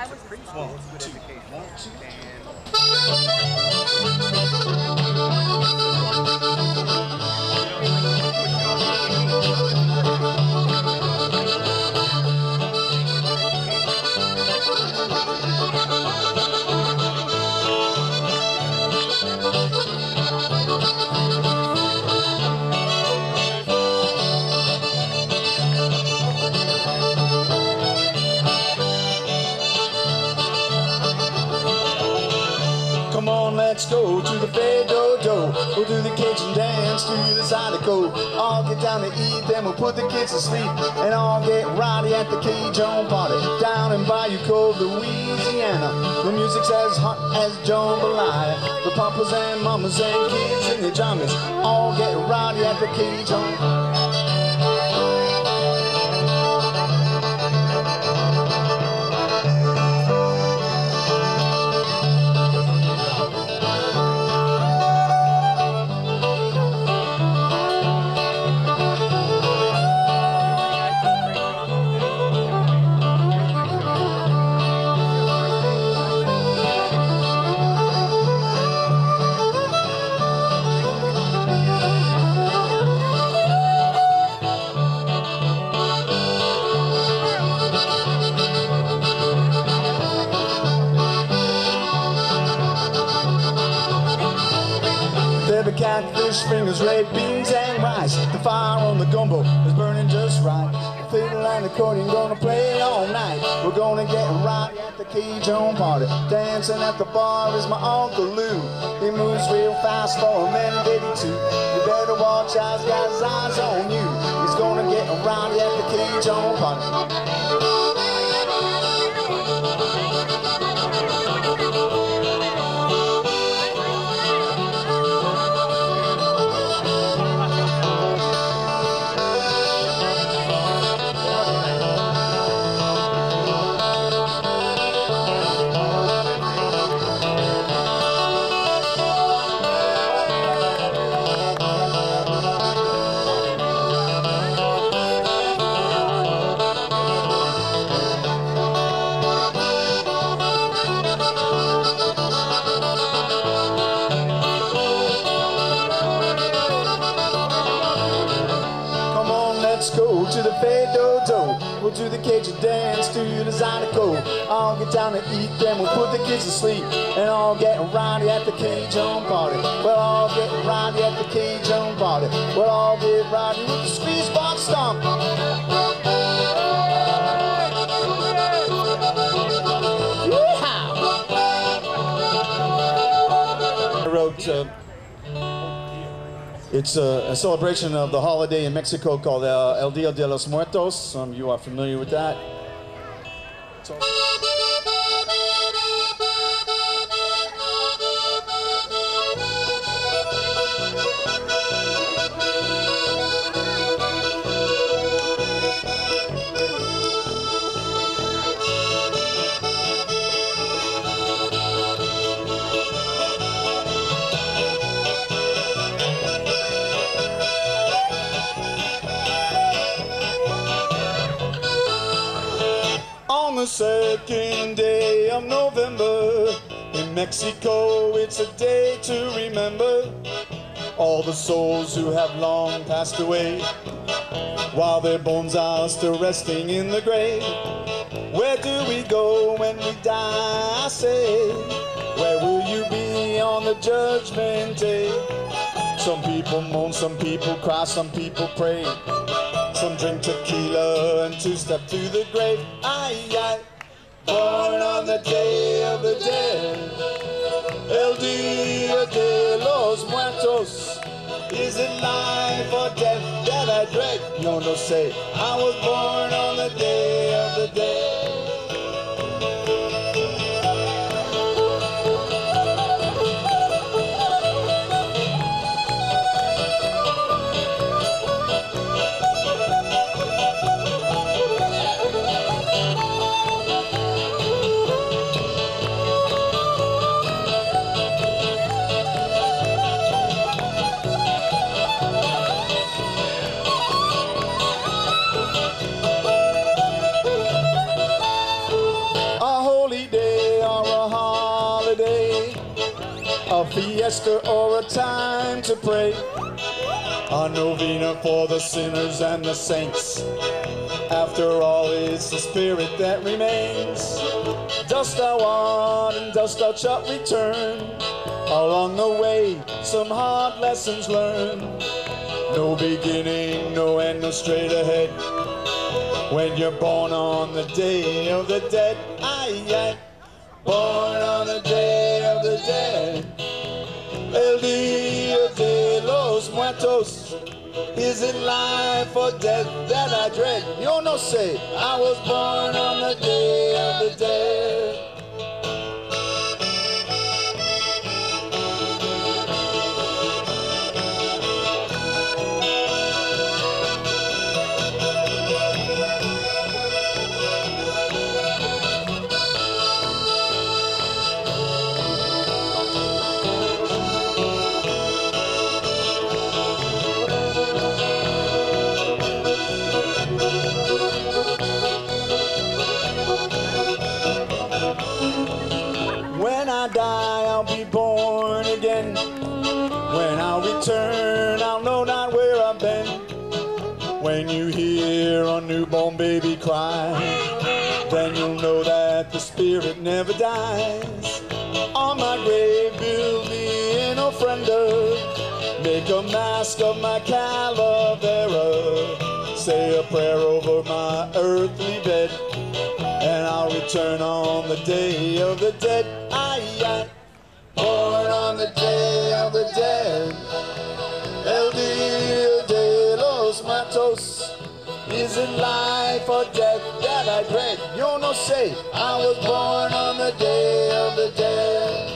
I was preschool. Two, one, two. We'll do the kitchen dance to the side Zydeco. I'll get down to eat, then we'll put the kids to sleep. And I'll get rowdy at the Cajun party down in Bayou Cove, Louisiana. The music's as hot as Joan jambalaya. The papas and mamas and kids in the jammies all get rowdy at the Cajun party. Fingers, red beans, and rice. The fire on the gumbo is burning just right. The fiddle and accordion gonna play all night. We're gonna get right at the Cajun party. Dancing at the bar is my Uncle Lou. He moves real fast for a man baby too. You better watch out, he's got his eyes on you. He's gonna get rowdy at the Cajun party. Down to eat, then we'll put the kids to sleep. And I'll get rowdy at the Cajun party. We'll all get rowdy at the Cajun party. We'll all get rowdy with the squeeze box stomp. I wrote. Uh, it's a, a celebration of the holiday in Mexico called uh, El Dia de los Muertos. Some of you are familiar with that. Second day of November in Mexico, it's a day to remember all the souls who have long passed away while their bones are still resting in the grave. Where do we go when we die? I say, where will you be on the judgment day? Some people moan, some people cry, some people pray. Some drink tequila and two-step to the grave. Aye, aye. Born on the day of the dead. El Dia de los Muertos. Is it life or death that I dread? No, no, say, I was born on the day of the dead. Fiesta or a time to pray. A novena for the sinners and the saints. After all, it's the spirit that remains. Dust thou art and dust thou shalt return. Along the way, some hard lessons learned. No beginning, no end, no straight ahead. When you're born on the day of the dead, aye, aye. Born on the day Muertos. Is it life or death that I dread? You no say, I was born on the day of the dead. Never dies. On my grave, build me an ofrenda. Make a mask of my calavera. Say a prayer over my earthly bed. And I'll return on the day of the dead. Aye, aye. Born on the day of the dead. El Dia de los Muertos. Is it life or death that I dread? You no say, I was born on the day of the dead.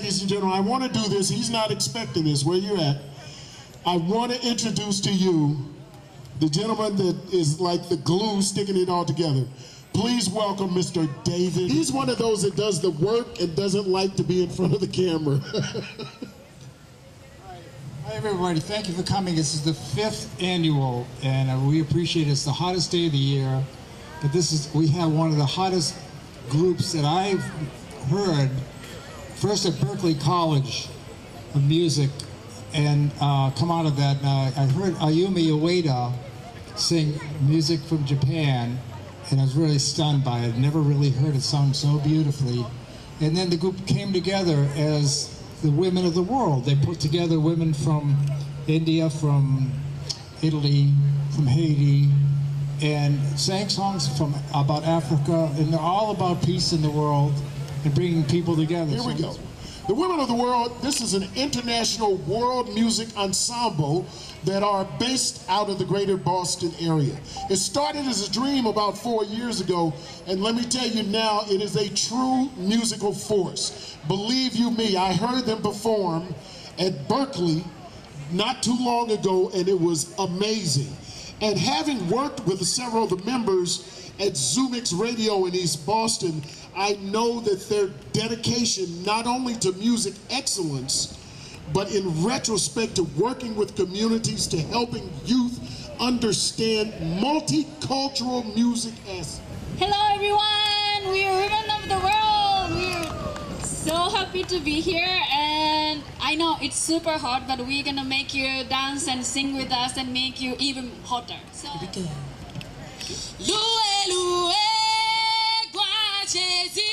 Ladies and gentlemen, I want to do this. He's not expecting this. Where are you at? I want to introduce to you the gentleman that is like the glue sticking it all together. Please welcome Mr. David. He's one of those that does the work and doesn't like to be in front of the camera. I everybody. Thank you for coming. This is the fifth annual, and uh, we appreciate it. It's the hottest day of the year. But this is we have one of the hottest groups that I've heard. First at Berklee College of Music, and uh, come out of that. I heard Ayumi Ueda sing music from Japan, and I was really stunned by it. Never really heard it sung so beautifully. And then the group came together as the women of the world. They put together women from India, from Italy, from Haiti, and sang songs from about Africa, and they're all about peace in the world and bringing people together. Here we go. The Women of the World, this is an international world music ensemble that are based out of the greater Boston area. It started as a dream about four years ago, and let me tell you now, it is a true musical force. Believe you me, I heard them perform at Berklee not too long ago, and it was amazing. And having worked with several of the members at ZUMIX Radio in East Boston, I know that their dedication not only to music excellence, but in retrospect to working with communities to helping youth understand multicultural music as Hello everyone, we are women of the world. So happy to be here and I know it's super hot but we're gonna make you dance and sing with us and make you even hotter. So Loué, loué, guachezi,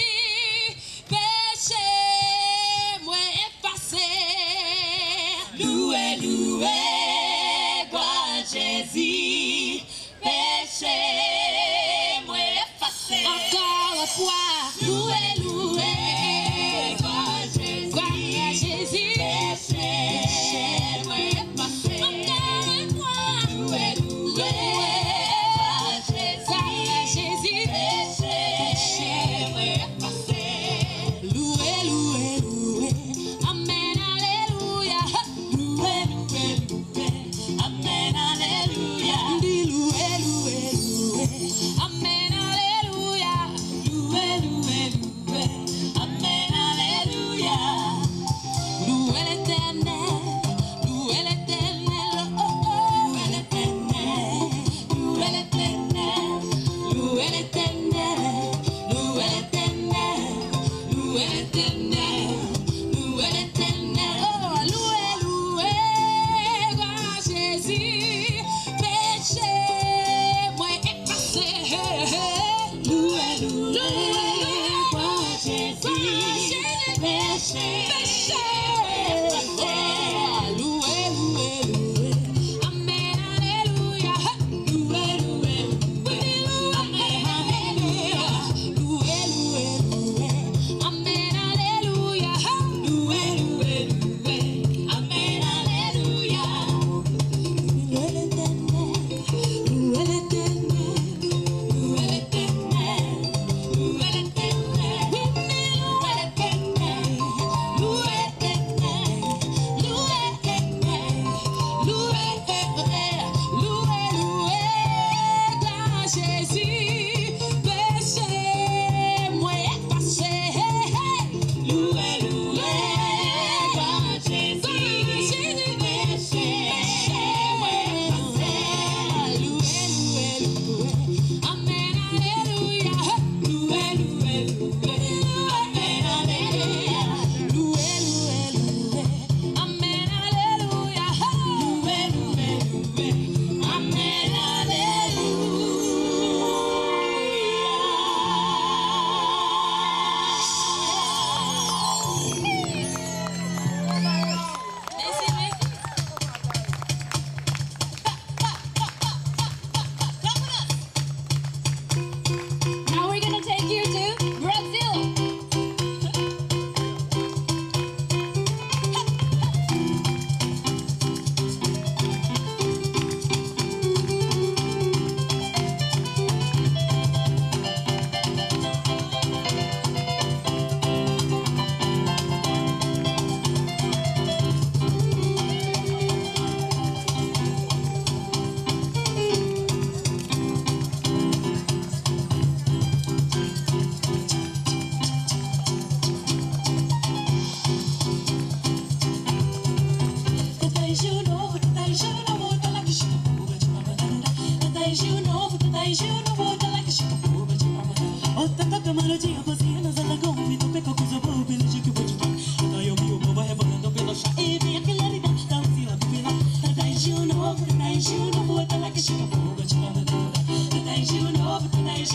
Thank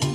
you.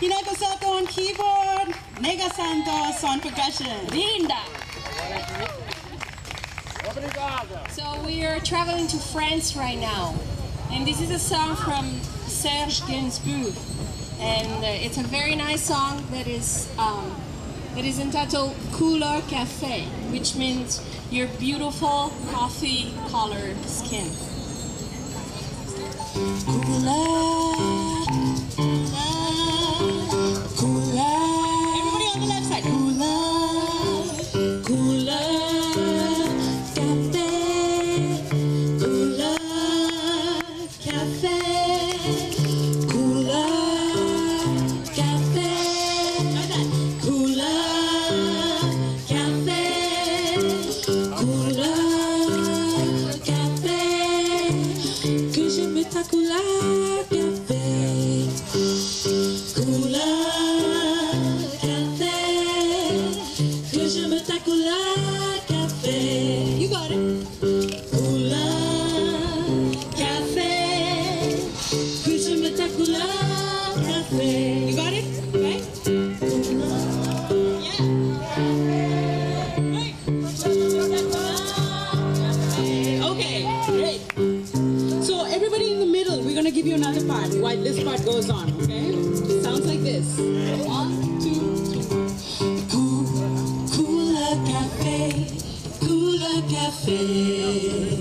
Hinako on keyboard, Mega Santos on percussion. Linda! So we are traveling to France right now. And this is a song from Serge Gainsbourg. And uh, it's a very nice song that is um, that is entitled Couleur Café, which means your beautiful coffee colored skin. Couleur, you another part while this part goes on, okay? Sounds like this. One, two, three. Cool, couleur café, couleur café.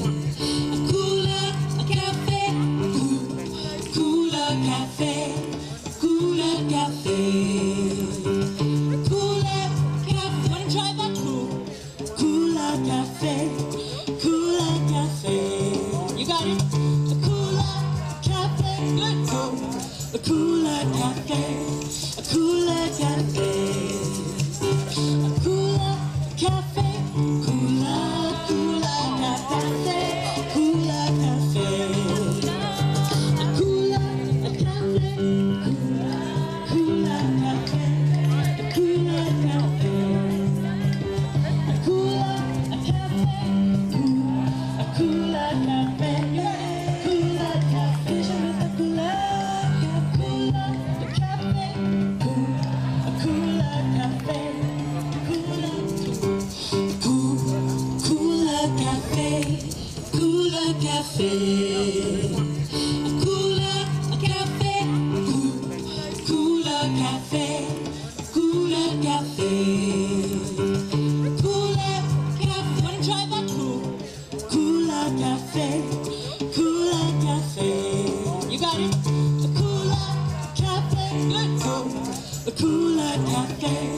couleur café.